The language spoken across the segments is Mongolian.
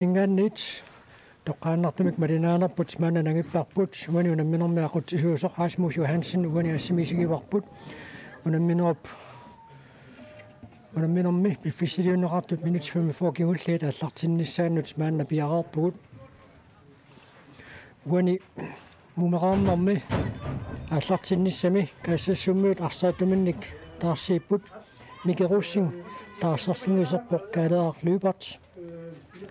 ингааннит тоққааннартумик малинааnerput маана нагиппарпут уани унамминэрмиақут исуусоқ Расмус Йохансен уани ассимисигиварпут унамминеруп унамминерми пиффисилиунеқартут минут 45 кигуллиит аллартинниссааннут маана пиараарпугут уани мумеқарнэрми аллартинниссами каассассуммиут арсаатуминник таарсииппут микеруссин таарсерлунгисерпоқ каалеар любарт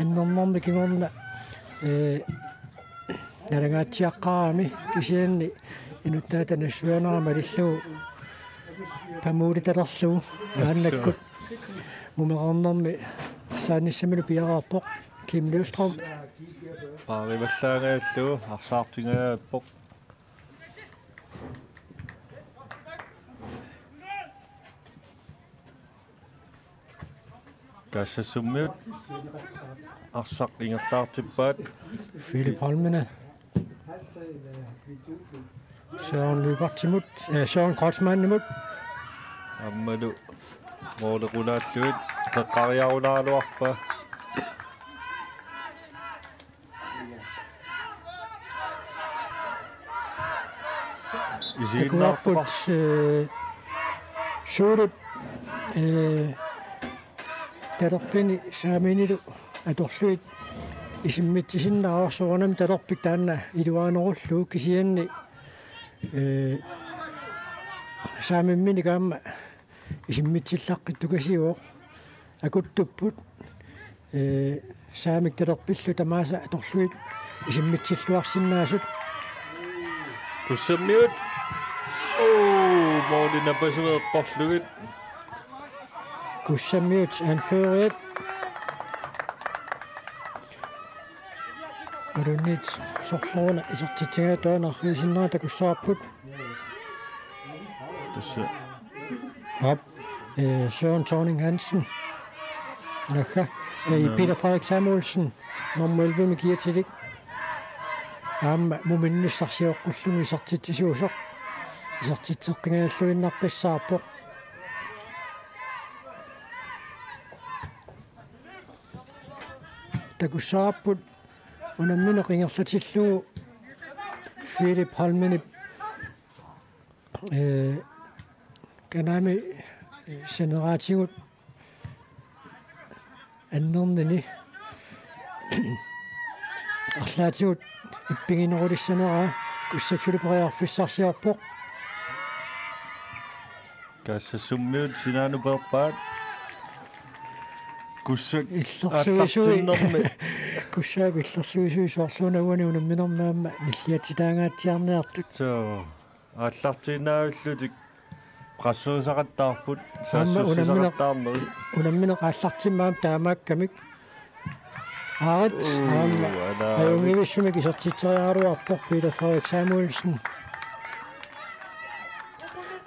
annornormi kingorna ee narangaatiaqqaami kisianni inuttaata nassuanara malillugu pamuulitalerlugu aannakkut mumeqornormi saannissaminu piaraarpoq Kim Løvstrøm. Bare vi var slange, så har sagt ting af pok Tässä summut. Asaklinga tahtipad. Philip Holmene. Søren Lybertimut. Äh, eh, Søren Krotsmannimut. Ammadu. is kunnattuit. Takarja unaluarpa. eh, nahtapaa. Suurut äh, talerpini saaminilu atorluit isimmitsisinnaarsuunam talerpik taanna iluaanerullu kisianni э saamimini kaamma isimmitsillaqqittukasiuoq akuttupпут э saamik talerpillu tamaasa atorluit isimmitsilluarsinnaasut туссаммиут оо моолина Kushamich and through it. Runit sorsorna isortitiga taanarriisinnaata kussaarput. Tässä op Søren Torning Hansen. Nakka. Peter Frederik Samuelsen. Nummer 11 med giver til det. Amma muminnisarsiorqullumi isortitisuusoq. Isortitseqqingaallsuinnarqissaarpoq. Isartitseqqingaallуиннарписсаарпоq. Takussaarput unammine qingerlatillugu Philip Holmene øh канаами сенераатигут аннернини арлаатигут иппигинерулиссанераа куссаксулипериарфиссарсиарпоқ кассассуммиут синаану перпаат куссак иллерсуисуи куссаак иллерсуисуи соорлуунагуани унамминернаама ниллиатитаангаатсиарниартут соо ааллартинаавиллутик qassуусақаттаарпут Амма унаммина- саассуссисақаттаарнери унаммине qaallартиммаам таамааккамик аарат аама ана. Аюнгивиссумик исертитсериаруарпоқ Peter Frederik Samuelsen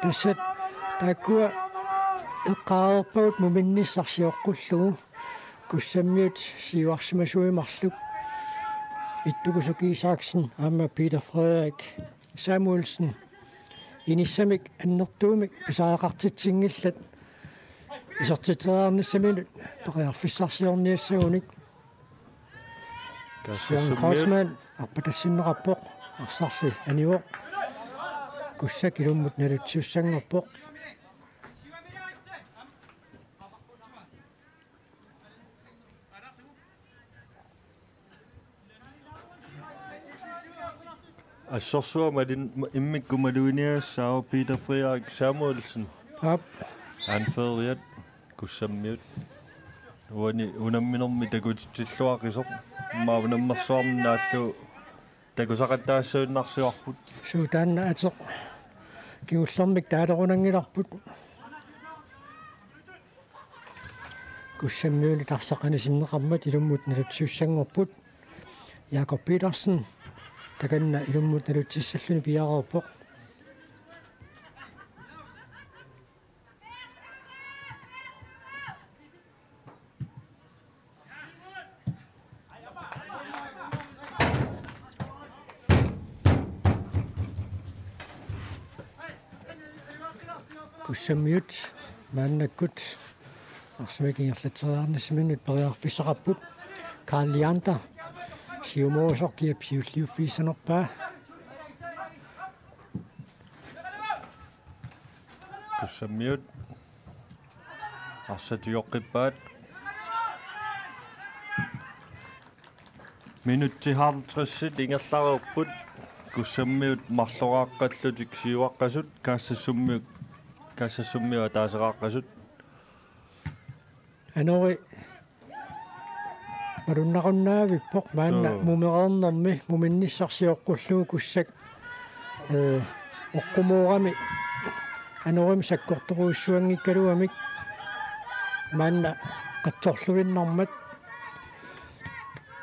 тассат таккуа эққаарпаут муминниссарсиоққуллугу куссаммиут сиуарсимасуимарлук иттукусукиисааксен аама Peter Frederik Samuelsen иниссамик аннертуумик писаақартитсингиллат исертитсериарниссаминут тоқиарфиссарсиорниассагуник Søren кассассуммиут Kreutzmann арпатассиннеқарпоқ арсарли аниво кусса килуммут Assessor Martin Emmiku Madunia Sao Peter Frederik Samuelsen. Pap. Han Frederik Kusamut. Wani unamminermi takutsitsilluaqisoq maavnammersuarnaassu takusaqattaassaunnarsuarput. Suutaanna ateq kiullermik taalequnangilarput. Kusammuuni tarsaqanisinneqammat ilummut nalutsuussangorput. Jakob Petersen takanna ilumмут налутсиссаллуни пиараарпоq kussamiut maannakкут арсимакингерлатсериарнисминут периарфиссақарпут Карл Лианта сиумоосор киап сиуллиуффииссанерпаа kussamiut арсатиоққиппаат минутти 50 ингерлаарерпут kussamiut марлорааққаллутик сиуаққасут каассассуммиут каассассуммиуа таасерааққасут анори маруннаруннаавиппоқ маанна мумереернэрми муминниссарсиоққуллугу куссак э оққумуурами анорим саккорторуиссуангиккалуамик маанна қатсорлуиннармат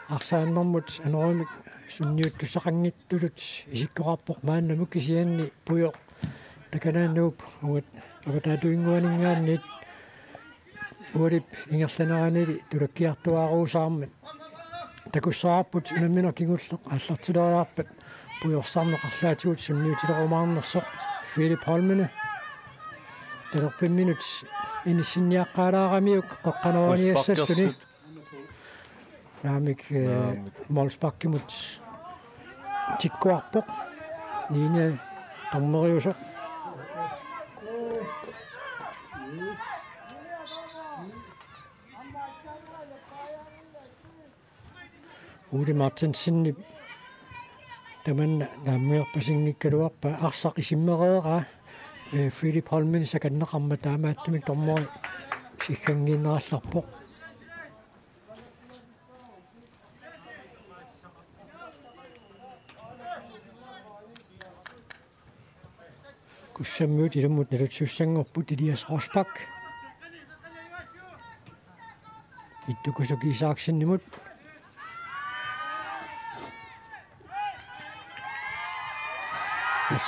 арсааннэрмут аноримик сунниуттусақангиттулут исиккоқарпоқ мааннамук кисианни пуйоқ таканааннууп угат агатаатуингуанингааннит урип ингерланеранили тулаккиартуааруусаармат такуссаарпут имаммина кигуллеq аллартилериарпат пуйорсаарнеқарлаатигут сунниутилерумаарнерсоq Филип Холмене талерпимминут инисинниаққалаарамиук қеққанераниассаллуни наамик молспаккимут тиккуарпоq линия томмериусоq Uri Ole Martinsen tämän naamiorpasinnikkaluarpa arsaq isimmereera Philip Holmen sakanneqarma taamaattumik tormori sikkangiinnerallarpoq kussammuut ilammut nalutsussangorput Elias Rosbach ittukusukiisaaqsinnimut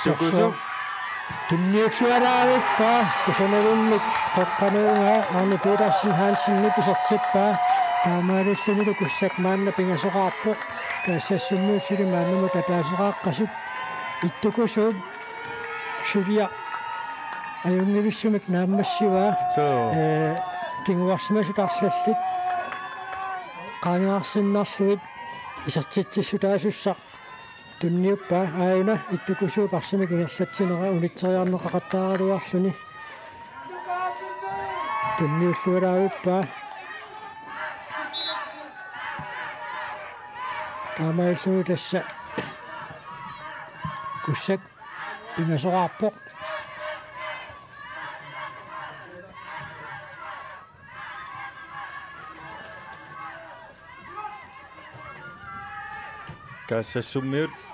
Sukkuso. Tunniuksuaraavik pa kusonerunnik koqqaneunga Arne Petersen Hansen nikusartippa taamaalissamida kussakmaanna pingasoqaarpuq kaassassummuu maannamu tataaseqaaqqasut ittukusuut sulia ajungivissumik naammassivaa ee kinguarsimasutaarsallit qaangiarsinnarsuit isartitsissutaasusaq isartitsissutaasussaq tunniuppa aayuna ittukusuu parsimik ingerlatsinera unitseriarneqaqattaaraluarluni tunniullualaavippa таамаиллуи тасса куссак пинасоқарпоқ каассассуммиут периарфиссарсиорпут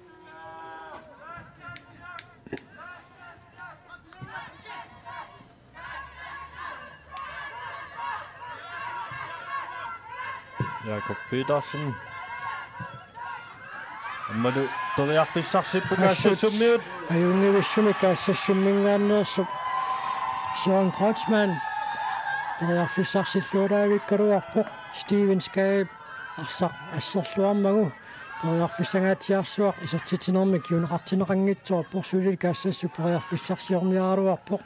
Pedersen. Mae nhw... Dod i athu sasib yn gael symiad. A yw ni wisio ni gael symiad gan Sean Cotsman. Dod i athu sasib llwyr ar i gyrw apo. Stephen Scaib. Asollw am yw. Dod i athu sangat i aswa. Isa titinomig yw'n hatin rangit o borswylir gasa super i athu sasib arni arw apo.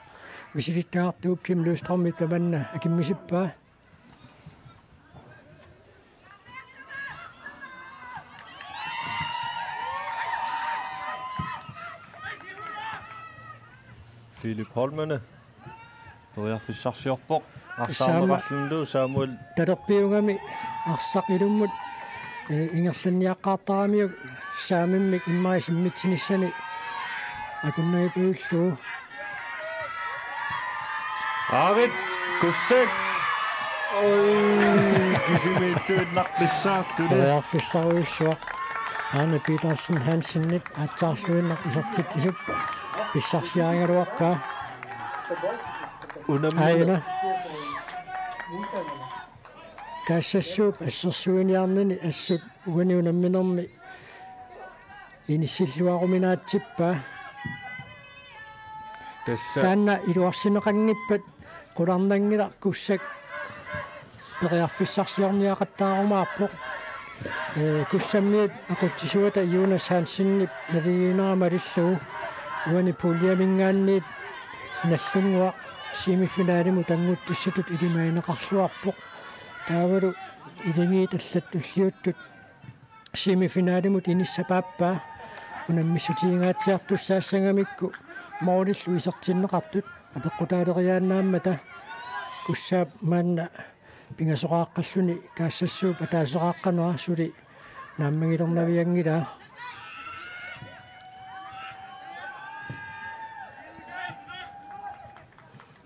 Wysi fi gael dwi'n cymlwys tomig am ac yn misibba. Philip Holmene периарфиссарсиорпоқ арсаарнеқарлунлуу Самуэл талерпиугами арсақ илуммут ингерланниаққартарамиук саамиммик иммаисиммитсиниссани акуннаипууллуу Aarit kussek. Ой, кисимиллуиннарписсаарлуни. Периарфиссаруйссуа. Арне Питерсен is Pissassiaen ruokkaa. Aina. Kassassuup, assassuin jaarnini, assut uiniunamminormi. Inisilluaruminaatsippaa. Tässä... Tänä iluassinoqangippat qularnangila kussak periarfissarsiorniaqattaarumaarpoq ee kussammiut een Jonas Hansen nip naviinaama lillu уани пулиамингаанниит наллунгуа семифиналиму тангуттиссатут илимаинеқарлуарпоқ таавалу илиги таллат уллиуттут семифиналимут иниссапааппаа унаммиссутиингаатсиартуссаассангамикку моориллу исертиннеқартут апеққутаалериааннааммата. Куссаап маанна пингасоқааққаллуни. Каассассууп атаасеқааққануа сули нааммагилернавиангила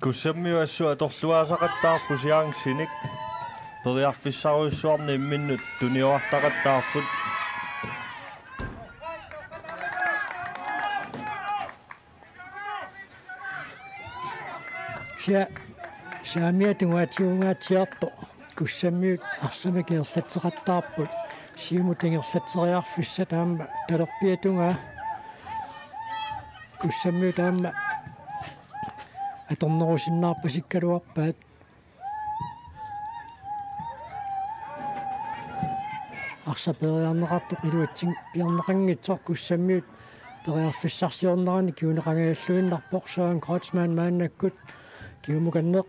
куссаммиуассу аторлуаасақаттаарпу сиаангсиник периарфиссаруйссуарни имминнут туниуартақаттаарпут sia saamia tungaatiungaatiarto kussаммиут арсамакиерлатсеқаттаарпут сиумутингерлатсериарфисса таама талерпиатунгаа kussаммиу таама аторнерусиннаарпа сиккалуарпаат арсапериарнеқартоқ илуатсин пиарнеқангитсор kussаммиут периарфиссарсиорнерани киунеқангааллуиннарпоқ саан кротсман мааннаккут киумуканнеқ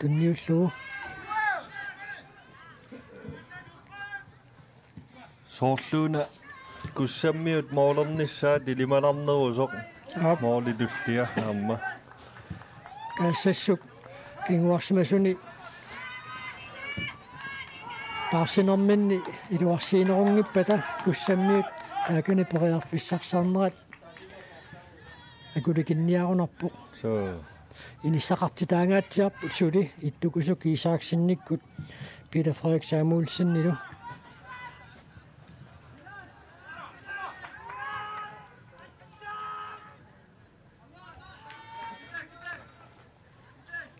тунниуллуу соорлууна куссаммиут моолерниссаа тилиманарнерусоқ аап моолитуллиа аама кассассук кингуарсимасуни таарсинэрминни илуарсиинерунгиппата куссаммиут таакани периарфиссарсаарнерат акуликинниарунарпоқ so иниссақартитаангаатсиарпут сули иттукусук исааксинниккут Peter Frederik Samuelsen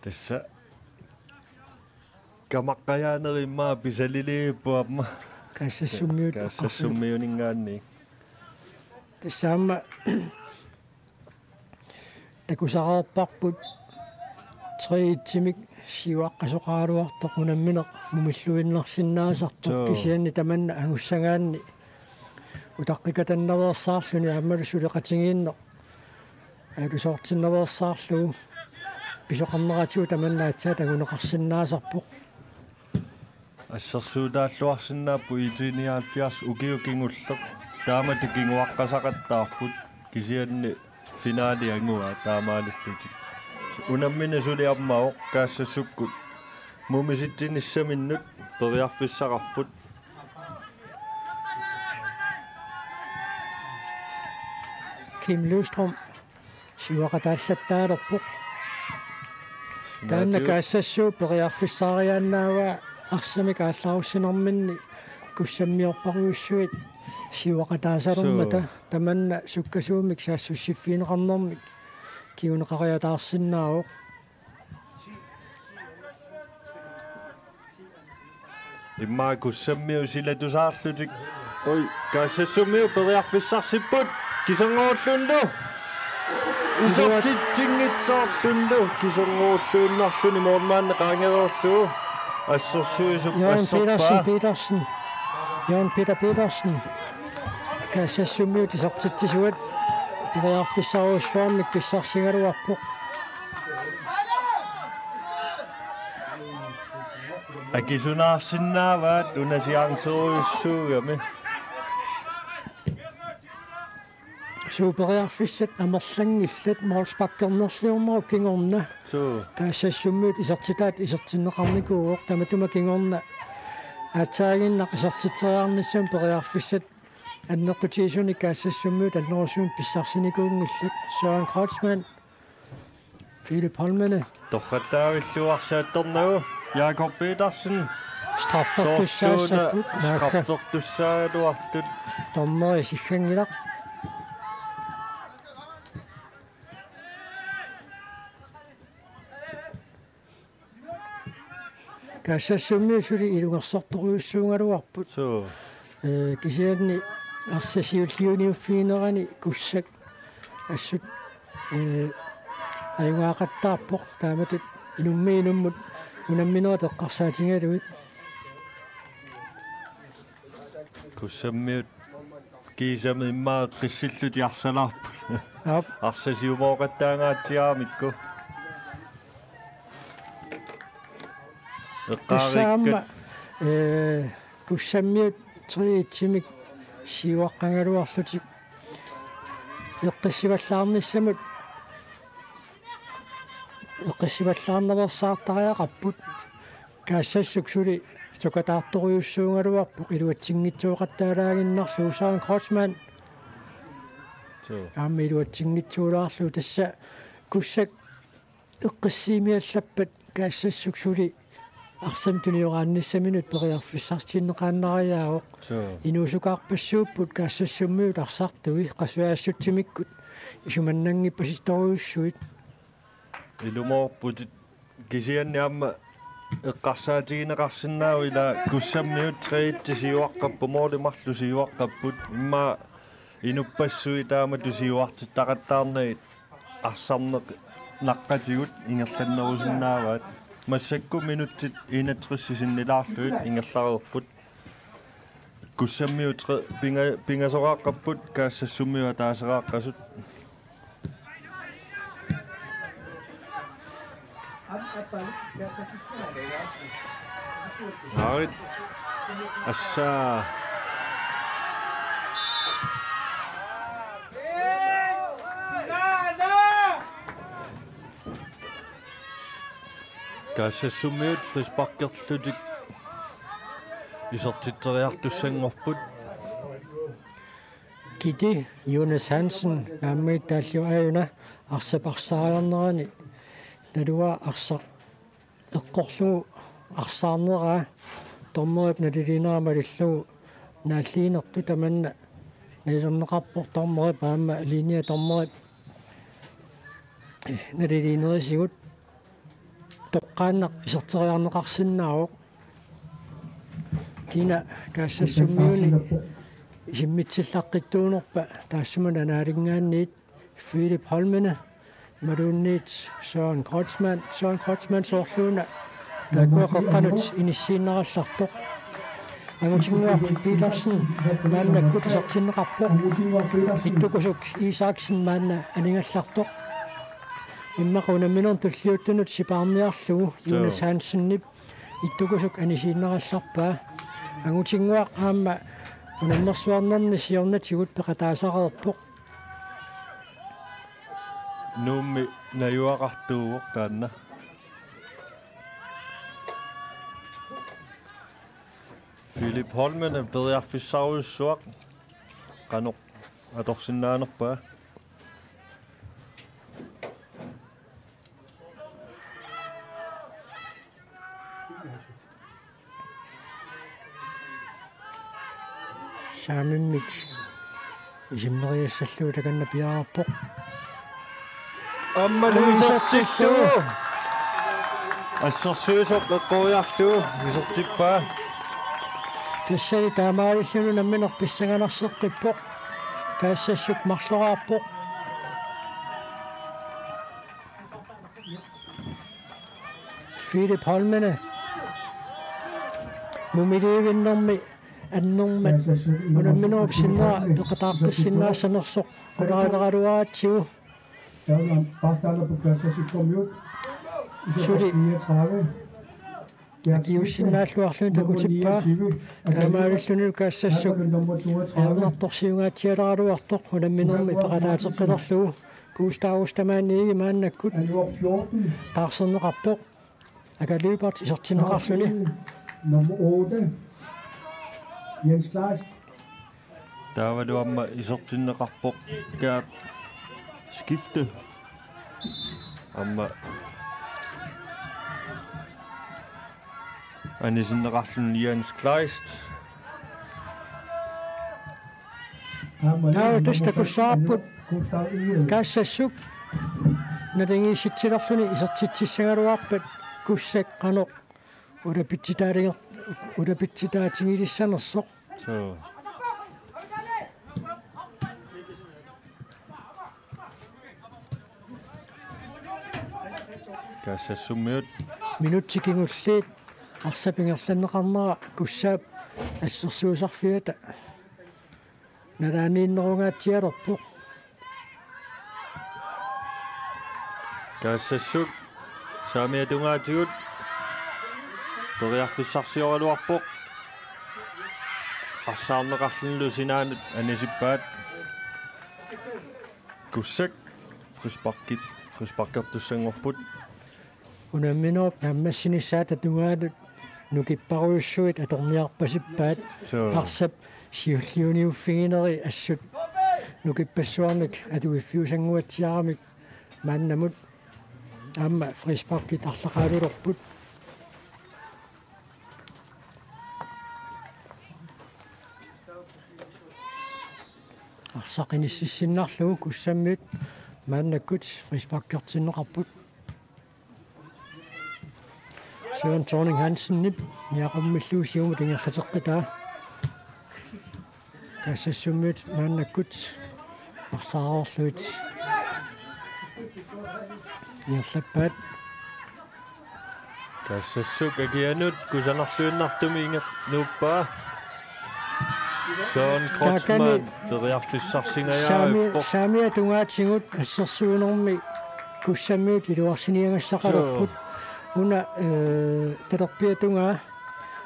нилу тасса камаққаяанериммаа писалилииппуамма кассассуммиут каассассуммиунингаанни тассаама такусараерпарпут триитсимик сиуаққасоқаалуартоқ унамминеқ мумиллуиннерсиннаасартоқ Тоо. кисианни таманна ангуссагаанни утаққикатаннаверсаарлуни аамалу сулеқатигиинне алусоортиннаверсаарлугу писоқарнератигу таманнаатсаа тагунеқарсиннаасарпоқ ассерсуутааллуарсинааппу итиниаалфиарс укиукингуллеқ таамата кингуаққасақаттаарпут кисианни финаали ангуа таамааллутик унаммина сулиармаоқ каассассуккут мумиситсиниссаминнут периарфиссақарпут Kim Løstrøm сиуақатааллаттаалерпоқ таанна каассассуу периарфиссаариааннаава арсамик аалларуссинэрминни куссаммиорпаруйуссуит сиуақатаасалермата таманна суккасуумик саассуссиффиинеқарнэрмик киунеқариатаарсиннаавоқ иммаа куссаммиу силатусаарлутик ой каассассумиу периарфиссарсиппут кисангоорлунлу исортитсингитсоорлунлу кисангоорлууннарлуни моорнаанне qaangeroorluu ассерсуисуп Jørgen Petersen ассерпаа Petersen Jørgen Peter Petersen каассассумиу тисартитсисуат периарфиссааруссуармик писсарсигалуарпоқ акисунаарсинааваат унасиаарнсеруйуссуугами супериарфиссат амерлангиллат моорспаккернерлиуммару кингорна суу таассассуммиут исертитаат исертиннеқарникууоқ таматума кингорна аатсаагиннақ исертитсериарниссам периарфиссат аннертутиисуни каассассуммиут аннерусуун писсарсиникуунгиллат Søren Kreutzmann Philip Holmene торраллаагиллуарсаатторнагу Jakob Petersen straffertussaassaput naakka straffertussaaluartut tommeri sissangilaq Кассассуммиусули илунгерсорторуйуссуунгалуарпут so э кисианни арсасиуллиуниуффиинерани куссак. Ассут э аюгаақаттаарпоқ тааматут инуммиинуммут унамминуа теққарсаатингалуит kussammiut kiisami immaa qissillут ярсалаарпу эққаариккат э куссаммиут триитсимик сиуаққангалуарлутик эққиссиваллаарниссамут эққиссиваллаарнаверсаартариақарпут каассассук сули сукатаарторуйуссуунгалуарпу илуатсингитсууқаттаалагиннарлу усаан кросман so аама илуатсингитсуулаарлу тасса куссак эққиссиимиаллаппат каассассук сули арсам тулиораанниссаминут периарфиссартиннеқааннариаавоқ so инуусукаарпассууппут каассассуммиут арсартуи қасуаассутсимиккут исуманнангиппасисториуссуит илумоорпут кисианниамма эққарсаатигинеқарсинаау ила куссаммиут трииттисиуаққаппу моолимарлу сиуаққаппут имма инуппассуи таама тусиуартиттақаттаарнагит арсарнеқ наққатигут ингерланнерусиннааваат массакку минуттит инатриссисиннилаарлуит ингерлареерпут куссаммиут пинга пингасорааққаппут каассассуммиуа таасерааққасут Арит асса Каассассуммиут фриспаркерлутик исертиттериартуссангорпут кити Юнас Хансен ааммит тааллу аюна арсапарсаариарнерани налуа арса эққорлугу арсаарнераа тормерип налилинерама лиллугу нааллиинерту таманна налернеқарпор тормерип аама линия тормерип налилинерисигут тоққааннақ исертериарнеқарсиннаавоқ кина каассассуммиуни симмитсиллаққиттуунерпа таассумана наалингаанниит Филип Холмене марунниит Søren Kreutzmann Søren Kreutzmann соорлууна такуаққанут иниссииннераллартоқ амутингуар Пилерсен маанна кутисартиннеқарпоқ иттукусук Исааксен маанна анингаллартоқ иммақунамминер туллиуттунут сипаарниарлугу Юнас Хансеннип иттукусук анисииннералларпаа агутингуақ аама унаммерсуарнерни сиорнатигут пеқатаасареерпоқ нуумми наюақартууоқ таанна Philip Holmen er bedriarfissauissuaq qanoq atorsinnaanerpaa saamimik исимнериассаллуу таканна пиаарпоқ аммалуисартиллуу ассерсуусоқ эққориарлуу исертиппаа тассали таамаалиссуну намминер писсаганарсеққиппоқ каассассук марлораарпоқ Филип Холмене нумилиивиннэрми аннэрмат унамминеруп синнера пеқатааққис синнера санерсоқ қулаалералуаатсигу сули акиуссиннааллуарлуни такутиппаа таамааллуни каассассук аунартторсиунгаатсиалералуартоқ унамминерми пеқалаатеққилерлугу куустааустамааниги мааннаккут таарсернеқарпоқ акалиупарт исертинеқарлуни номер 8 Jens Klaas. Daar we door maar is op de rapport gaat skifte. Amma. En is in de rassen Jens Klaas. Daar is de kusaput. Kassasuk. Nadingi sitsilarsuni in kusseqqanoq. Ura pitsitaarigat ura. so кассассуммиут минутсикингуллиит арсапингерланнеқарнера куссаап ассерсуусарфиата налаанииннерунгаатсиалерпоқ кассассук саамиатунгаатигут ториарфиссарсиоралуарпоқ арсаарнеқарлунлу синаанут анисиппаат куссак фриспаркит фриспаркертуссангорпут унамминоо наммассинissaата тунгаалут нукиппаруйуссуит аторниарпасиппаат so тарсап сиуллиуниуффигинери ассут нукиппассуарник атуиффиусангуатсиарамик мааннамут аама фриспаркит арлақаалулерпут арсақиниссиссиннарлугу куссаммиут мааннаккут фриспаркертиннеқарпут Søren Thorning Hansen nip яқуммиллуусиуму тингерлатеққитаа кассассуммит мааннаккут арсааарлуит ярлаппаат кассассук агианут кусанарлуиннартуми ингер нууппаа Søren Krotsman ториарфиссарсингаяа саами саамиа тунгаатсигут ассерсуунерми куссаммиут илуарсиниангассақалерпут уна э терапиатунгаа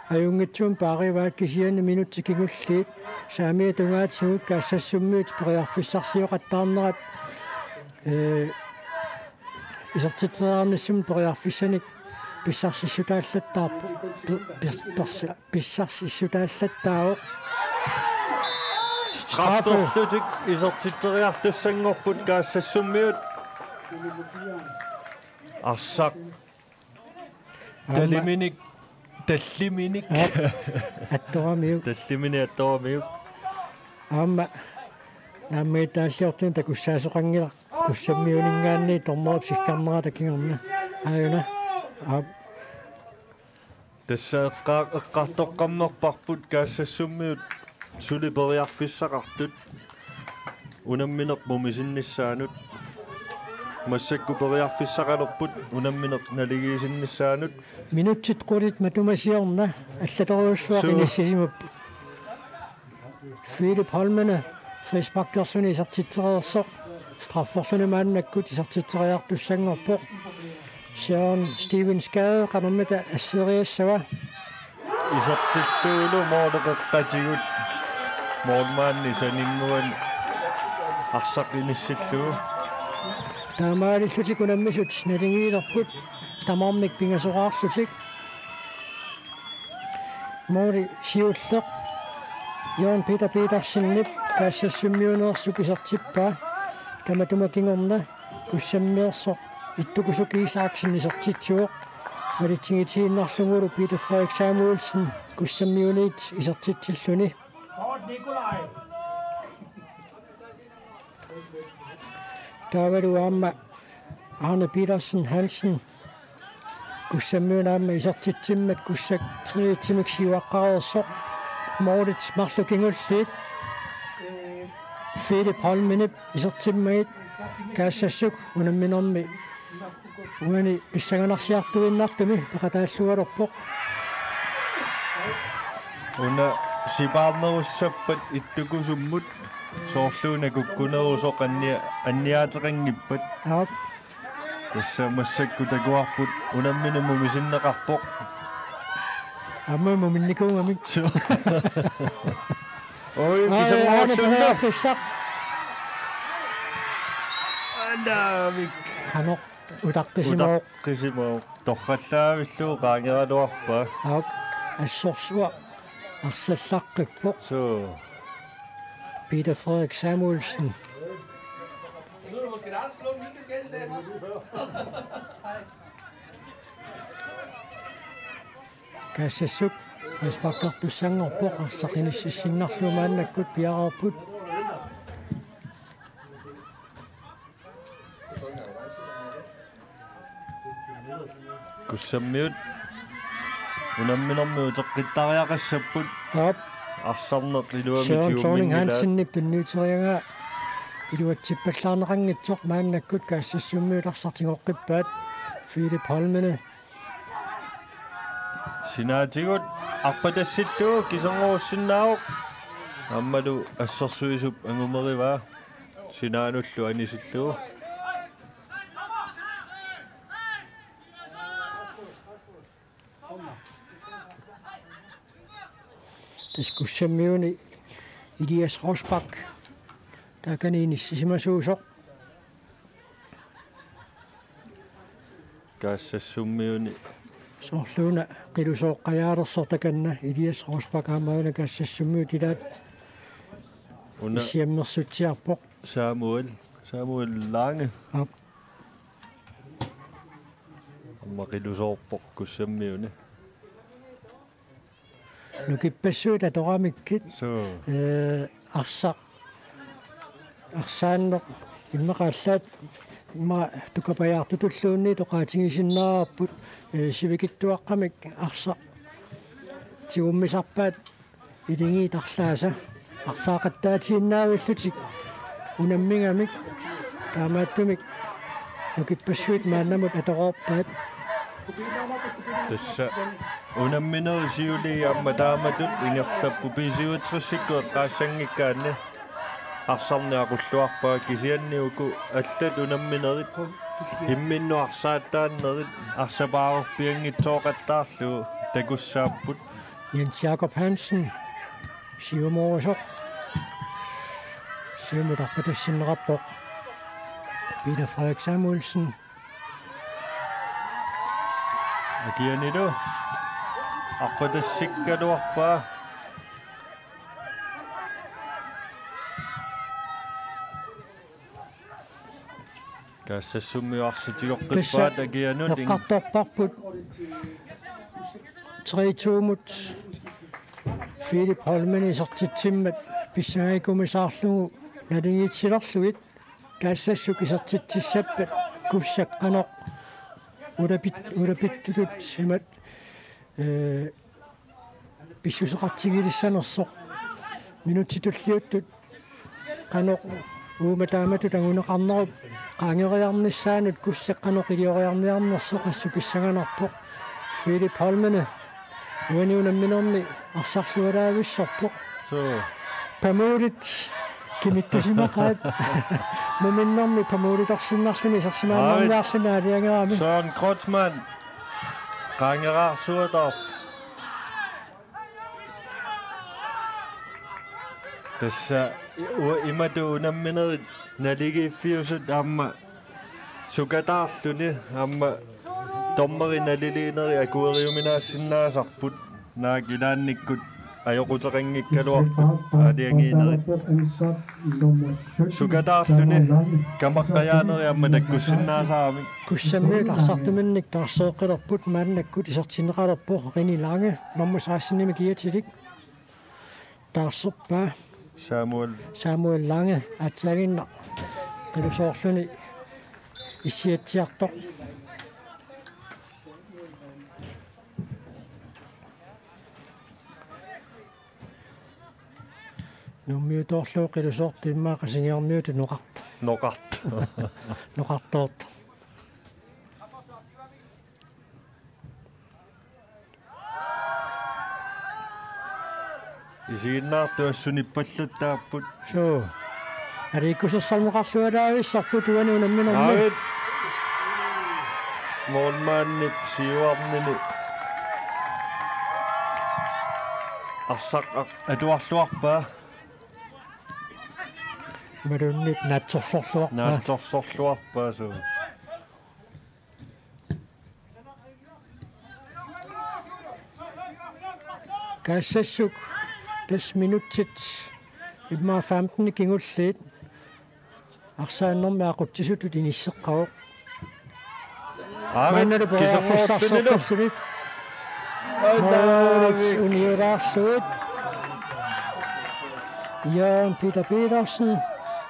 аюнгитсуун паариваат кисиани минутси кигуллиит саамиа тунгаатсигут каассассуммиут периарфиссарсиоқаттаарнерат э исертитсераарниссум периарфиссаник писсарсиссутааллаттаарпу писсарсиссутааллаттаавоқ Straffersutик isертиттериартуссангорпут каассассуммиут. Арсақ талиминик таллиминик атторамиу. Таллимини атторамиук аама нааммитааллиортун такуссаасоқангила куссаммиунингаанни торморап сиккарнера такингерна аюна аа тассаэққаа эққартоққаммерпарпут каассассуммиут сулипериарфиссақартут унамминеқ мумисиннissaанут массакку периарфиссақалерпут унамминеқ налигиисиннissaанут минутсит qulит матумасиорна аллаторуссуақ Суу. иниссисимаппу Филип Холмена фрисбаккерсуни исертитсереерсоқ страффорсуни мааннаккут исертитсериартуссангорпоқ Søren Steven Skade qanumata ассериассава исертиллуулу моолеқэққатигут моолмаанни санингуан арсақиниссиллуу таамаалиллутик унаммисут налингиилерпут тамармик пингасораарлутик мори сиуллеқ Jørgen Peter Petersen каассассуммиунеерсук исертиппаа каматумакингорна куссаммиерсо иттукусук исааксин исертитсуоқ малитсигитииннарлугулу Peter Frederik Samuelsen куссаммиунит исертитсиллуни Nicolai. Der var du om, at Arne Petersen Hansen. Kussamiunaamma isartitsimmat kussak triitsimaksiuaqqaruersoq moorits marlukingulliit Philip Holminip isertimmait kaassasuk unamminermi uani pissanganarsiartuinnartumi peqataallualorpoq una уна сипаарнеруссаппат иттукусуммут соорлууна куккунерусоқ анниа анниаатеқангиппат аа тасса массакку такуарпут унамминаму мисиннеқарпоқ аммаму минникуугами ой аа кисамааллунна фиссақ андаамик хано утаққисимоо удаққисимоо торраллаавиллуу qaangeralуарпа аа ассорсуа арсаллаққиппоқ so Peter Frederik Samuelsen Skal der aldrig slå den, Michael Skelle, sagde jeg. каассассук аспаккартуссангорпоқ арсақиниссиссиннарлумааннаккут пиараарпут куссаммиут унамминэрмиу теққиттариақассаппут аап арсарнеқ илуами Søren Thorning тиуммингила Hansen пиннуутериага илуатсиппаллаарнеқангитсоқ мааннаккут каассассуммиуларсартингоққиппаат Филип Холмене синаатигут арпатассиллуу кисонгоруссиннаавоқ аммалу ассерсуисуп ангумериваа синаануллу анисиллуу таскуссаммиуни Илиас Росбак таканииниссимасуусоқ каассассуммиуни соорлууна қилусооққаяалерсор таканна Илиас Росбак аамауна каассассуммиу тилаат уна сиаммерсутсиарпоқ Samuel Samuel Lange аап амма қилусоорпоқ куссаммиуни нукиппассуут аторамиккит so. э арсақ арсааннеқ иммақаллаат имма тукапаяартутуллуунни тоқаатингисиннаараппут э сивикиттуаққамик арсақ тиуммисарпаат илинги тарлааса арсаақаттаатииннаавиллутик унаммигамик таамааттумик нукиппассуут мааннамут Tässä on minun siuli ja madama ingassa pupisiu trasikko taasangikkaanne. Arsamne aqulluarpaa kisianniuku allat unamminerikku himminnuarsaataannerit arsapaarorpiangitsoqattaarlu takussaapput. Jens Jakob Hansen siumoosoq siumutarpatassinnerappoq Peter Frederik Samuelsen Aquí nido. Ako da sikka do pa. Kassa summi arsitiorqippaat agianu ding. Qartarparput. Trituumut. Philip Holmen isortitsimmat pissangikumisaarlugu nalingitsilorluit kaassassu kisartitsissappat kussaqqanoq урапит урапиттутут симат э писсусеқартигилиссанерсоқ минутитуллиуттут канеқ ууматааматут агунеқарнеруп qaangeриарниссаанут куссеққанеқ илиориарниарнерсоқ ассу писсаганарпоқ Philip Holmen уаниунамминерми арсарлуалаависсарпоқ so памуурит кимиттусимақаат моминнэрми памууритарсиннарлуни сарсимааннарниарлуна алиангерами Søren Kreutzmann qangeraarsuutarp тасса уа имату унамминерит налигииффиусут аама сукатаарлуни аама томмери налилиинери акуериуминаассиннаасарпут наакилаанниккут ajokutaqanngikkaluarput aaliangiinerit сукатаарлуни камаққаяанери аама таккуссиннаасаами куссаммиут арсартуминник таарсеэққилерпут мааннаккут исертинеқалерпоо қини ланге номмусаассиними киатилик таарсерпаа Samuel Samuel Lange атсагинна қилусоорлуни иссиатсиартоқ нуммиуторлуу қилусоорт иммаақасигиармиуту ноқарт noqart ноқартоорт isiginnaartuassunippallattaapпут соо аликкусерсалмоқарлуалаависсарпут уани унамминерми aarit mormaannip siuarnini арсақ атуарлуарпаа We doen niet net zo soswap. Nou, net zo soswap, zo. Kaisesuk, des minutit, ibma famten kingullit. Arsaanor meaquttisutut inisseqqaruq. Aamen, kisafussarsaqarsulit. Maurits unieraarsuit. Jørgen Peter Petersen,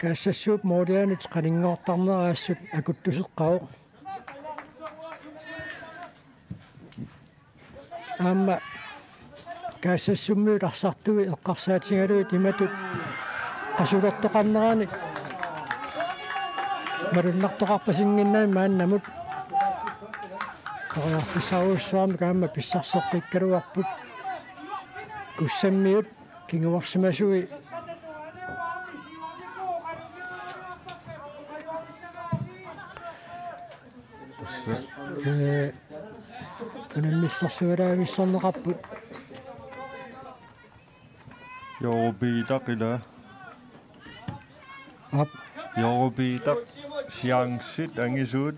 каассассуут моолианит канингоортарнераассут акуттусеққавоқ амма каассассуммиут арсартуи эққарсаатингалуи тиматут қасулертоқарнераани маруннартоқарпасингиннаами мааннамут ториарфисаруссуами каама писсарсеққиккалуарпут куссаммиут кингуарсимасуи Bunun mislasıvera visanlı kapı. Yo bir dakila. Ab. Yo bir dak. Siangsit angisut.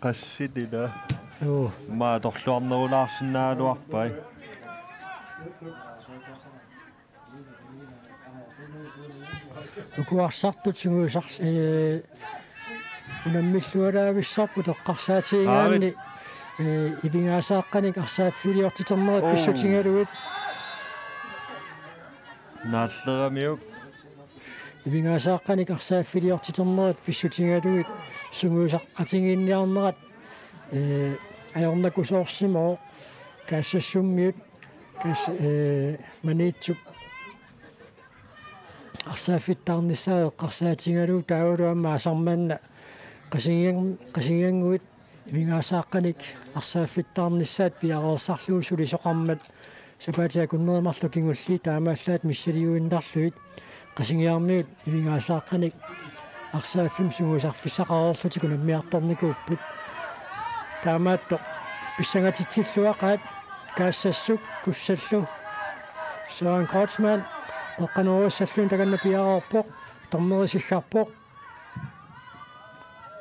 Kassit ida. Yo. Ma dollom no lasin na do apai. Ukuarsartut singuisars. Bunun mislasıvera visaput. Qarsaatiin. Ari. ивингаасааққаник арсааффилиортитернерат Оо. писсутингалуит нааллерамиук ивингаасааққаник арсааффилиортитернерат писсутингалуит сугуусаққатингиинниарнерат э аёрнакусоорсимоо каассассуммиут каас э маниитсук арсааффиттаарниссаа эққарсаатингалуу таавалуамма асармаанна qasinging qasingianguit ивингаасааққаник арсааффиттаарниссаат пиареерсарлуу сулисоқармат сапаатиа куннеримарлу кингулли таамааллаат миссалиуиндарлуит qasинgiarmiut ивингаасааққаник арсааффим сугусарфиссақареерлути кунаммиарторникууппут таамаатто писсангатитсиллуақаат каассассук куссаллу Søren Kreutzmann эққанеруссаллуун таганна пиареерпоқ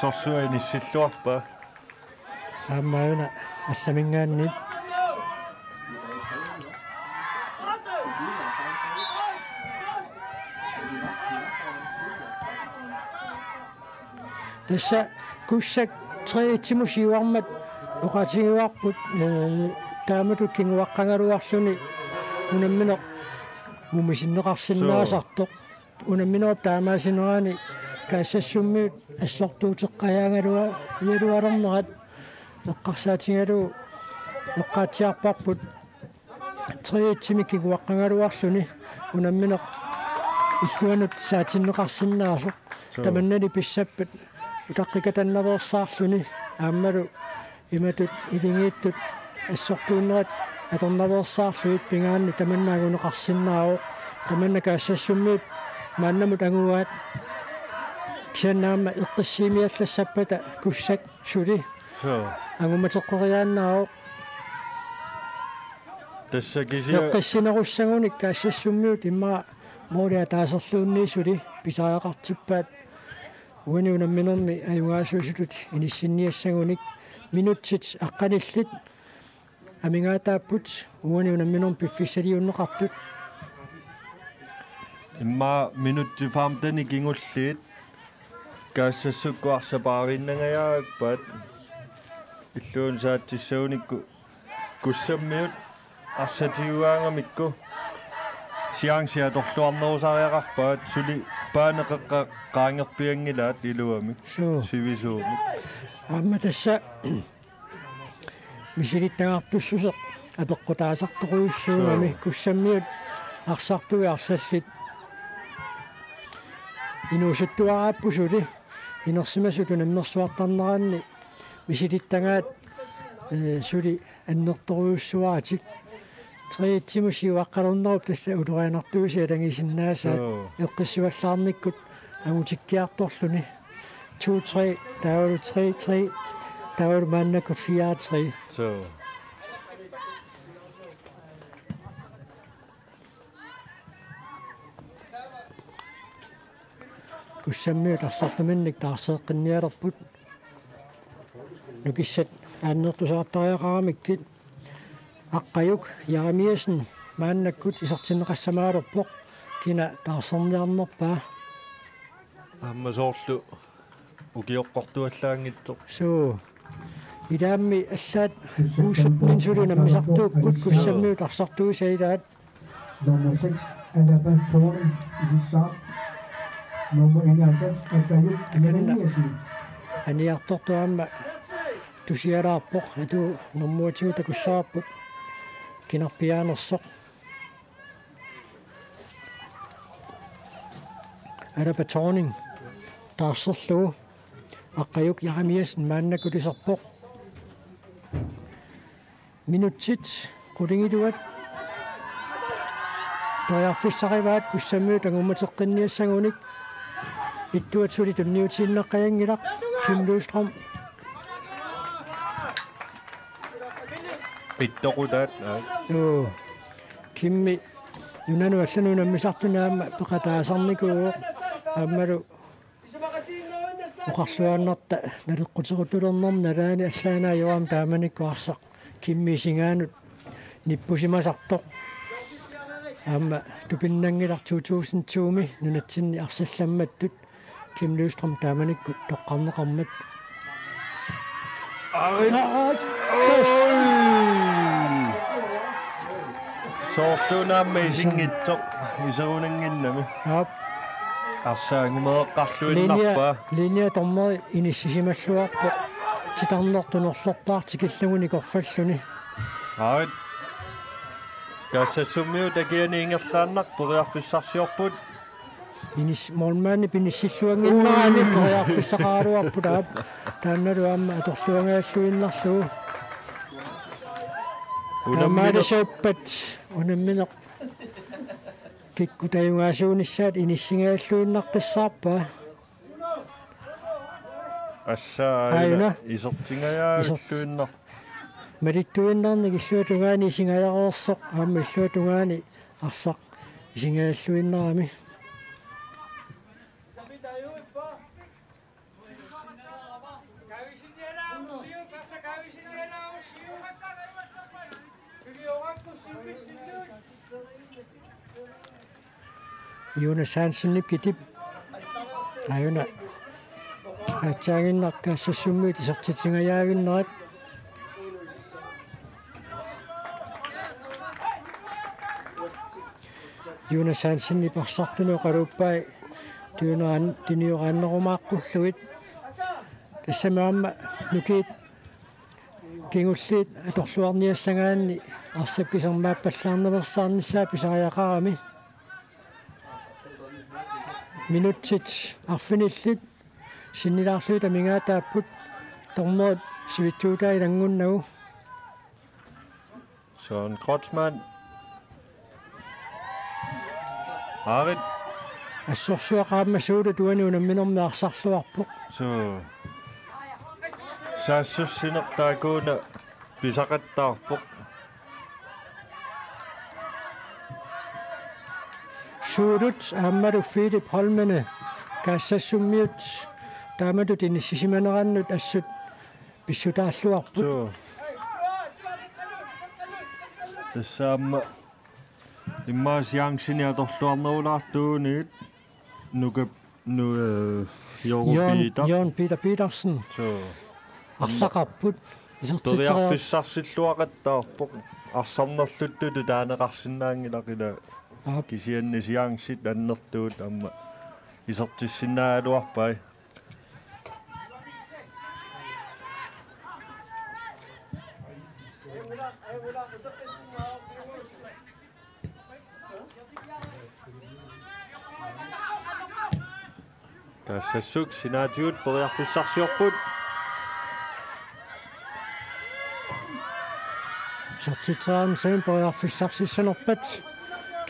ассорсуа иниссиллуарпаа аамаана алламингааннит тасса куссак триитсимусиуармат оқатигуарпут э таамату кингуаққангалуарсуни унаммино мумисиннеқарсинаасартоқ унамминоо таамаасинераани каассассуммиут ассортуутеққаяангалуа иалуалернерат эққарсаатингалу эққаатсиарпарпут триитсими кигуаққангалуарсуни унаммино иллуанут саатиннеқарсинаасоқ таманнали писсаппат утаққикатаннаверсаарлуни ааммалу иматут илингииттут ассортууннерат аторнаверсаарлуит пингаанни таманнаагунеқарсиннаавоо таманна каассассуммиут мааннамут ангуаат кианнаама эққиссиимиаллассаппата куссак сули so ангуматеққориааннаавоо тасса кисиа эққиссинеруссагуник каассассуммиут имма моолиа таасерлуунниисули писаақартиппаат. Уаниунамминерми аюгаасуусутут иниссинниассагуник минутсит аққаниллит амингаатааппут уаниунамминерм пиффиссалиуннеқартут имма минутти фамтани кингуллиит каассассуккуарсапаариннагаяаппат иллуун саатсиссауникку куссаммиут арсатигуаангамикку сиангсиа торлуарнерусариақарпаат сули паанеқеққа qaangerpiangилаат илуами суу сивисууми аама тасса мисилиттагартуссусеқ апеққутаасартоқуйуссуугами куссаммиут арсартуи арсаллит инуусуттуарааппусули инерсимасуту наммерсуартарнераанни мисилиттагаат э сули аннерторуйуссуаатик триитсимусиуаққалернеруп тасса улурианартуисиа тангисиннаасаат эққиссуаллаарниккут агутиккиарторлуни 2 3 таавалу 3 3 таавалу мааннаккут 4 3 so куссаммиут арсартаминник таарсеэккинниалерпут нукиссат ааннертусаартариақарамиккит аққаюк ярамиасен мааннаккут исартиннеқассамаалерпоқ кина таарсерниарнерпаа амма соорлу укиоққортуаллаангитто суу идаамми аллаат уусутнин сулунаммисартууппут куссаммиут арсартуусаилаат Nummer 6, Annabelle Thorne i sit start. Nummer 91, Akayuk Jeremiasen. аниартортуамма тусиалаарпоқ ату нормуатигу такуссаарпут кинарпиаанерсоқ арапа торнинг таарсерлуу аққаюк ярамиасен мааннакулисерпоқ минутсит qulingituat тояарфиссариваат куссаммуу тангумматеққинниассагуник иттуат сули тунниутииннаққаянгилақ Kim Løstrøm иттоқутаат joo Kimmi юнану аллану наммисартунаама пеқатаасарникуу аммалу оқарлуааннарта налеққутеқутулернэрм налаани аллаанаа юаам тааманиккуарсақ Kimmi сингаанут ниппусимасартоқ аама тупиннангилар 2002ми нунатсинни арсалламматтут Kim Løstrøm тааманикку тоққарнеқармат соорлунаамма исингитсоқ исерунангиннами ап арсаангимеэққарлуиннарпаа линия тормери иниссисималлуарпо титарнертунерлерпаар тикиллугуни корфаллуни аат кассассуммиу такиани ингерлааннар периарфиссарсиорпут инис молмаани пиниссиллуангиннерани периарфиссақаалуарпут аап таанналу аама аторлуангааллуиннарлуу унаммалисааппат унамминеқ киккутаюнгаасуунissaат иниссингааллуиннарписсаарпаа ассаа исертингаяаллуиннар малиттуиннарник иллуатунгаани исингаярерсоқ аама иллуатунгаани арсақ исингааллуиннарами Jonas Hansen kitip ayuna атсаагиннаркаассассуммит исертитсингаяагиннерат Jonas Hansen ипарсартуну қалуппай туунаан тиниорааннерумааққуллуит тассамаама нукиит кингуллиит аторлуарниассагаанни арсапкисермааппаллаарнерсаарниссаа писариақарами минутсит арфиниллит синнилаарлуита мингаатааппут тормоот сивитсуутай лангуннагу Søren Krotsmann. Arit, ассорсуақааммасуула туаниунамминэрмеарсарлуарпоқ så саассуссинертаагууна писақаттаарпоқ суулут ааммалу филип холмене каассассуммиут тааматут иниссисиманераннут ассут писсутааллуарпут så тассаама иммаас янгсини аторлуарнерулаартуунигит нука ну kisian ni siang sit dan not tu tam isap tu af de apa op. suk sinä jut tulee fussa sioput. af sen pojat zijn op oppet.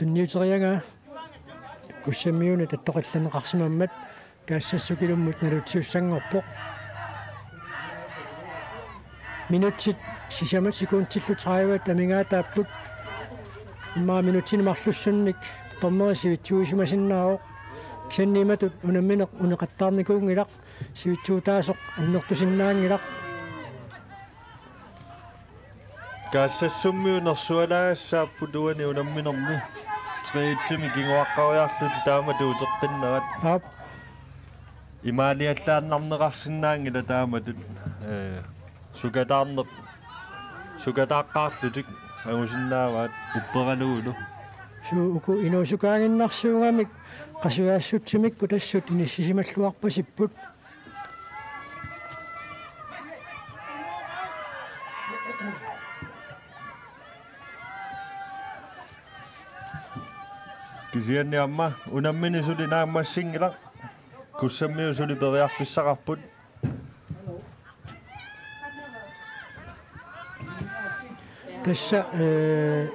den nyuterianga kussamiuni tattоqillanеqarsimammat kaassassukilummut nalutiussangorpoq minutsit sisamatsikuuntillu 30 tamingaataapput имма минутсини марлуссунник томмерисивитсуисимасиннаавоқ ксанниматут унамминеқ унеқаттаарникуунгилақ сивитсуутаасоқ аннертусиннаангилақ каассассуммиунерсуалаассааппутуани унамминерми ពេលជិមគីងវកោយ៉ាស្ទតមកទូតពិនណត់ហប់អ៊ីម៉ាលីសានំនរសិនណាងដតាមកទូអឺសុកតានសុកតាកាស្ទជិកអងសិនណាវ៉ាឧបរណូនោះ suuku inuusukaanginnarsugami qasuaassut simikku tassut inissisimalluarpa sipput Kisiani amma, unammini suli naamma singila, kussammiu suli periarfissararput. Tässä eh,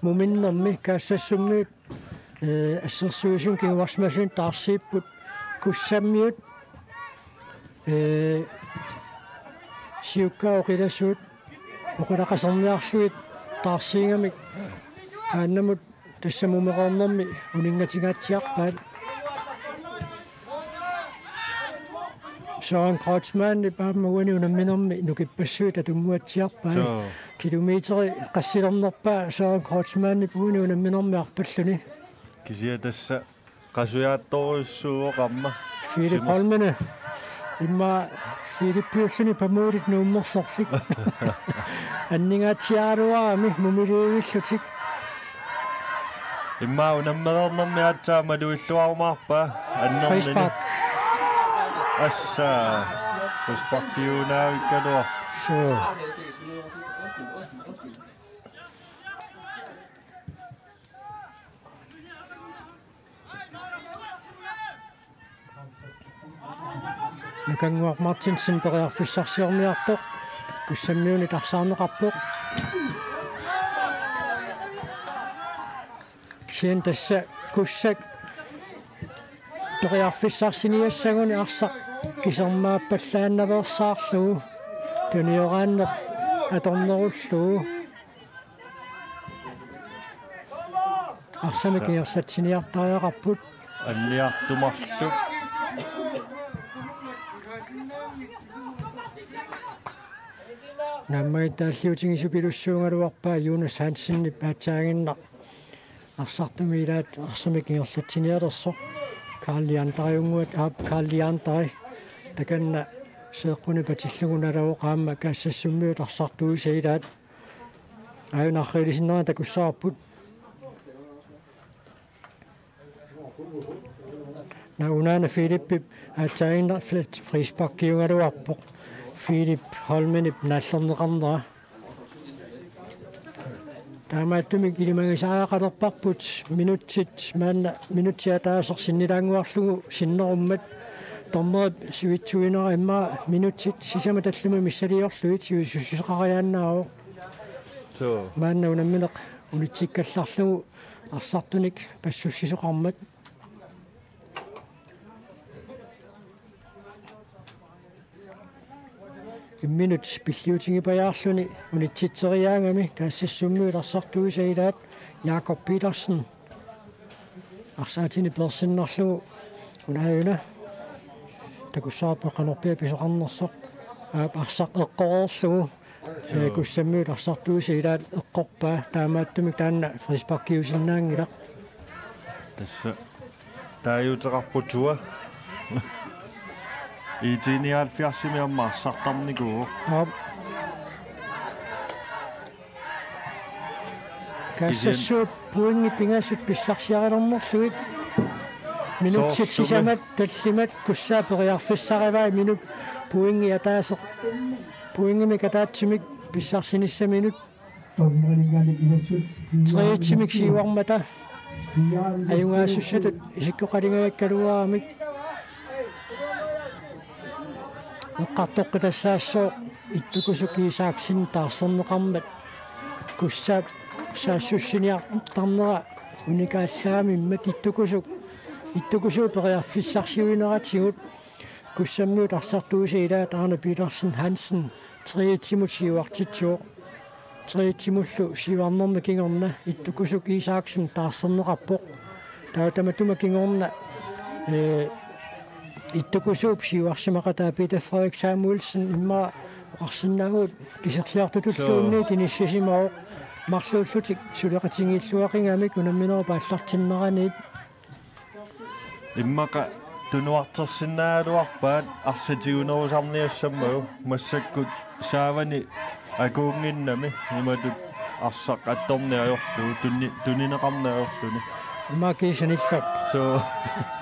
muminnamme käsessummit, essensuisin eh, kivasmasin tarsiipput, kussammiut, eh, siukka okidasuut, okudakasarniarsuit, tarsiingamik, annamut tässä mun rannamme uningatingatsiarpaat. Søren Kreutzmann, det er bare måden, hun er minder om, nu kan besøge, at du må tage på en kilometer, kasset om nok bare, Søren Kreutzmann, det er bare hun er minder om, at besøge. Kan sige, at det er kasset af dårlig sur ramme. Fede kolmene. Imma fede pøsene på mådet nummer, så fik. Andinga tiarua, mig mumirevis, så Imma un ymmeddolnamiad a mae dwi'n llw awl mapa e. yn nolyn. Facebook. Ysa. Facebook yw na i gadw. Sure. Yn gyngor Martinsen byr ar ffysarsio'r mi arbo. Gwysymniwn i darsan o'r. Сиэн тасса куссак периарфиссарсиниассагуни арсақ кисермааппаллааннаверсаарлугу туниорааннеқ аторнеруллугу арсами киерлатсиниартариақарпут анниартумарлу. Наммай тааллиутингисупилуссуунгалуарпаа юнас хансинни паатсаагинна арсартумилаат арсами киерлатсиниалерсо калли антариунгуат аап калли антари таканна сеэккуни патиллугуналаво qaamma каассассуммиут арсартуисаилаат аюнаррилисиннера такуссаарпут на унаана филиппип аатсаагинна флет фриспаккиунгалуарпоқ филип холменип наллернеқарнера таамааттуми килимагисаақалерпарпут минутсит маанна минутсиатаасер синнилаангуарлугу синнеруммат тормерат сивитсуинера имма минутсит сисама таллуми миссалиорлуит сивисусисеқариааннаавоо тоо. Маанна унамминеқ унитсиккалларлугу арсартуник пассуссисеқармат имминут пиллиутингипаяарлуни унитситсериаангами таассассуммуиларсартуисаилаат Jakob Petersen арсаатини персиннарлугу унааюна такуссаапеқанорпиа писоқарнерсоқ аап арсақ эққороорлугу э куссаммиут арсартууси илаат эққорпаа таамааттумик таанна фриспаккиусиннаангила тасса I dyn i 70 mewn mas Adam ni gw. Yep. Kasa suut puingi pinga suut pissaksiarilummo suit. Minut sit sisämät, tellimet, kussaa poriarfissarivai minut puingi ja taas puingi mikä taatsimik pissaksinisä minut. Tseitsimik siivarmata. Ajungaa sussatut isikko kadinga jakkaluaamik. эққартоққитассаассоо иттукусукиисааксин таарсернеқармат куссаап саассуссиниар тарнера уникааллаами иммат иттукусук иттукусуу периарфиссарсиуинератигут куссаммуут арсартууси илаа таарна питерсен хансен триитсимут сиуартитсуу триитсимуллу сиварнерна кингорна иттукусук исааксен таарсернеқарпоқ таатаматума кингорна э иттукусууп сиуарсимақатаа питер фредrik самуэлсен имма оқарсинаагуут кисерлиартутуллуунни тиниссисимао марлууллутик сулеқатингииллуақингамик унамминера пааллартиннераниит иммака тунуартерсиннаалуарпаат арсатигунерусарниассаммау массаккут саавани акуунгиннами иматут арсақ атторниаёрлу тунни тунинеқарнаёрлуни имакисаниллат so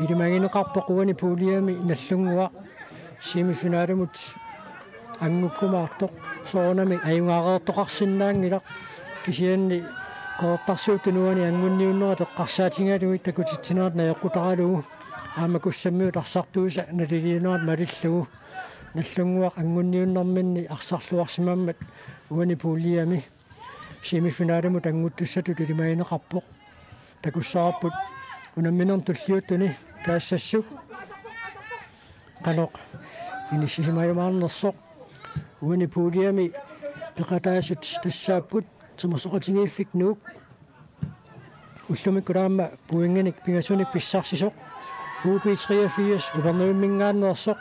илимагинеқарпоқуани пуулиами наллунгуа семифинаалумут ангуккумаартоқ соонами аюнгаареэртоқарсинаангила кисианни коортарсуу тунуани ангунниуннера теққарсаатингалуи такутитсинерат наеққутаралугу аама куссаммиут арсартууса налилиинерат малиллугу наллунгуақ ангунниуннэрминни арсарлуарсимаммат уани пуулиами семифинаалумут ангуттуссату тилимагинеқарпоқ такуссаарпут унамминерн туллиуттуни каассассук каноқ инисимаюмаарнерсоқ уани пуулиами пеқатаасут тассааппут тимасоқатингииффик нуук уллумиккулаама пуингиник пингасуник писсарсисоқ UB83 упернуиммингааннерсоқ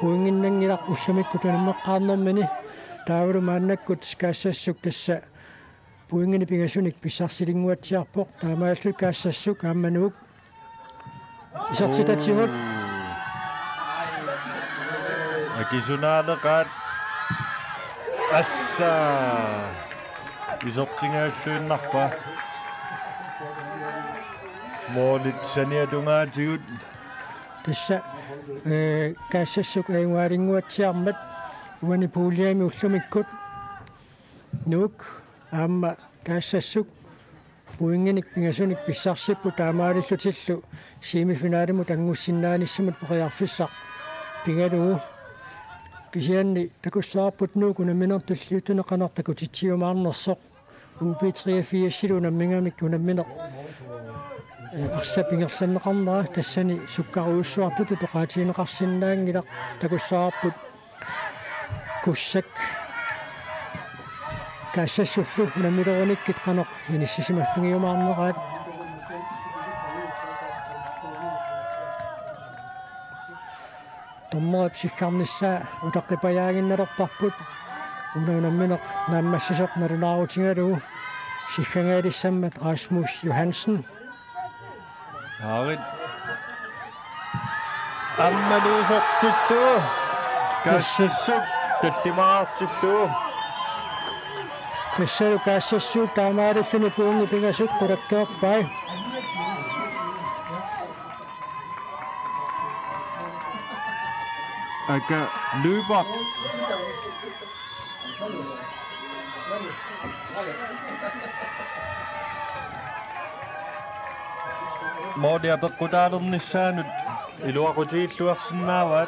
пуингиннангилақ уллумикку тунаммеққарнэрмини таавалу мааннаккут каассассук тасса пуингини пингасуник писсарсилингуатсиарпоқ таамааллу каассассук sorti Tachiro. Oh. Akizuna dekat. Assa. Die Soptinger schön machbar. Molit Sania Dunga Jud. Tessa. Eh, Kasasuk ay eh, waring watsiamat. Wani puliam usumikkut. Nuk. Amma. Kasasuk. Kasasuk. Пуингиник пингасуник писсарсиппу таамаалиллутиллу семифинаалимут ангуссиннааниссимут пориарфиссақ пингалугу кисианни такуссаарпут нуукуна минертуллиутунеқанартаку титсиумаарнерсоқ UB34 наммингамик унамминеқ арсапингерланнеқарнера тассани суккаруussуартуту тоқаатиинеқарсинаангилақ такуссаарпут куссак кассассуллу намилеруниккит канеқ иниссисимаффигиумаарнераат томмерап сиккарниссаа утаққипаяагинналерпарпут унанамминеқ нааммассисоқ налунаарутингалугу сиккангаалиссаммат Расмус Йохансен Аарит аммалуусортиллуу кассассук таллимаартиллуу Michelle Kassasu, Tamari Filipung, Pingasut, Kurakyok, Pai. Aka eh, Lubak. Modia Bakudadum Nissan, Iluakuji, Luaksinawa,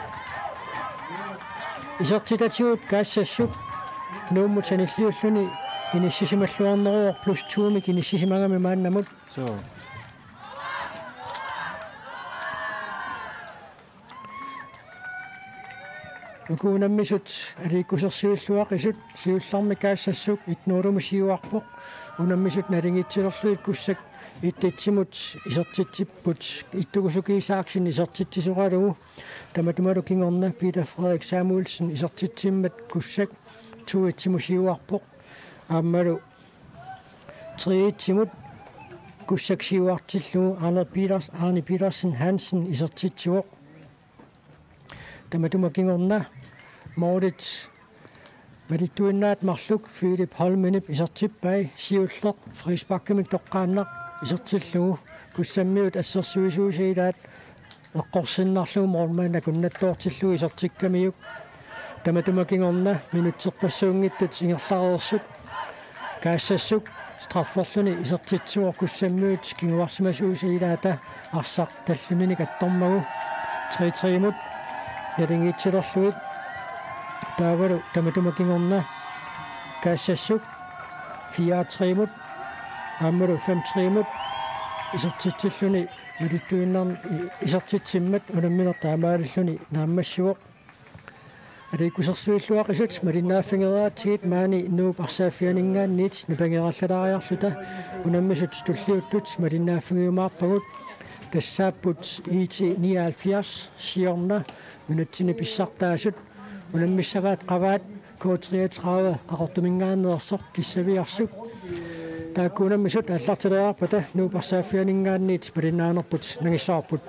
исертитатиут каассассук нууммут саниллиуллуни иниссисималлуарнеруор плюс 2 мик иниссисимагами мааннамут so укуунаммисут алииккусерсиуллуақисут сиулларми каассассук итнуулуму сиуарпоқ унаммисут налингитсилерлуит куссак иттитсимут исертитсиппут иттугусукиисааксин исертитсисуқалугу таматумалу кингорна Питер Фредrik Samuelsen исертитсиммат куссак туитсиму сиуарпоқ ааммалу триитсимут куссак сиуартиллугу Арне Питерс Арни Питерсен Хансен исертитсуоқ таматума кингорна Maurits Малитуиннаат марлук Филип Холменип исертиппай сиуллеқ фрисбаккамик тоққааннақ исертиллугу куссаммиут ассерсуисуусиилаат эққорсиннарлугу мормаана куннаттоортиллугу исертиккамиук таматумакингорна минутсерпассуунгиттут ингерлареерсут каассассук страфферлуни исертитсуор куссаммиут кингуарсимасуусиилаата арсақ таллимини каттормагу 3-3мут налингитсилерлуит таавалу таматумакингорна каассассук 4-3мут ааммалу 5-3мут исертитсиллуни милиттуиннарни исертитсиммат унамминер таамааллуни нааммассуоқ аликкусерсуиллуақисут малиннааффингераатигит маани нуу парсааффианингаанниит напангераллалаариарлута унаммисут туллиуттут малиннааффингиумаарпагут тассааппут ити 79 сиорна минутсини писсартаасут унаммиссаваат qavaat K33 aqortumingaanneersoq kissavиарсук тааккунаммисут аллартилеарпата нуу парсааффианингаанниит малиннааnerput нагиссаарпут